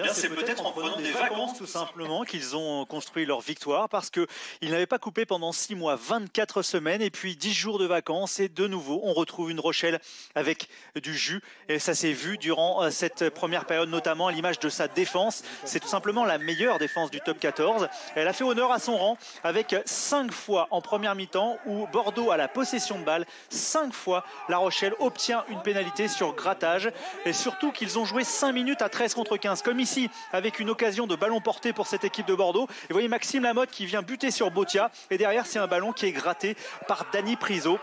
Bien, c'est peut-être en prenant des vacances tout simplement qu'ils ont construit leur victoire parce qu'ils n'avaient pas coupé pendant 6 mois, 24 semaines et puis 10 jours de vacances et de nouveau on retrouve une Rochelle avec du jus et ça s'est vu durant euh, cette première période notamment à l'image de sa défense. C'est tout simplement la meilleure défense du top 14. Elle a fait honneur à son rang avec 5 fois en première mi-temps où Bordeaux a la possession de balle, 5 fois La Rochelle obtient une pénalité sur grattage et surtout qu'ils ont joué 5 minutes à 13 contre 15 comme ici avec une occasion de ballon porté pour cette équipe de Bordeaux. Et vous voyez Maxime Lamotte qui vient buter sur Botia. Et derrière, c'est un ballon qui est gratté par Dani Priso.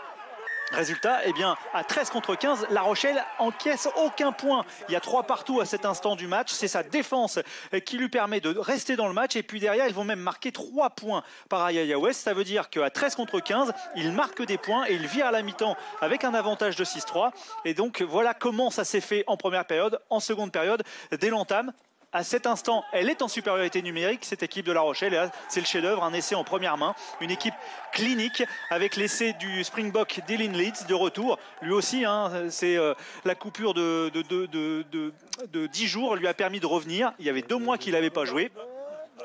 Résultat, eh bien, à 13 contre 15, La Rochelle encaisse aucun point. Il y a trois partout à cet instant du match. C'est sa défense qui lui permet de rester dans le match. Et puis derrière, ils vont même marquer trois points par Ayaya West. Ça veut dire qu'à 13 contre 15, il marque des points et il vire à la mi-temps avec un avantage de 6-3. Et donc, voilà comment ça s'est fait en première période. En seconde période, dès l'entame, à cet instant, elle est en supériorité numérique, cette équipe de La Rochelle. C'est le chef-d'œuvre, un essai en première main. Une équipe clinique avec l'essai du Springbok Dylan Leeds de retour. Lui aussi, hein, c'est euh, la coupure de, de, 10 jours lui a permis de revenir. Il y avait deux mois qu'il n'avait pas joué.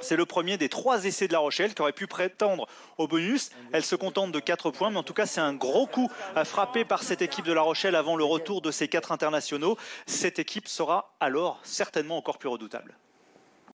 C'est le premier des trois essais de La Rochelle qui aurait pu prétendre au bonus. Elle se contente de 4 points, mais en tout cas, c'est un gros coup à frapper par cette équipe de La Rochelle avant le retour de ces quatre internationaux. Cette équipe sera alors certainement encore plus redoutable.